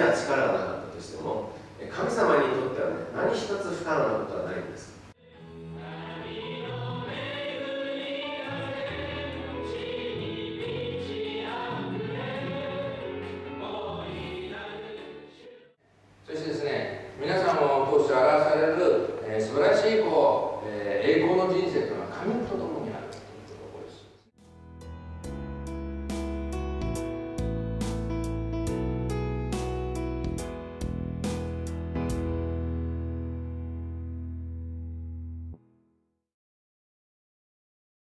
には力がなかったとしても神様にとってはね何一つ不可能なことはないんです。そしてですね皆さんも通して表される、素晴らしいこう、栄光の人生というのは神と共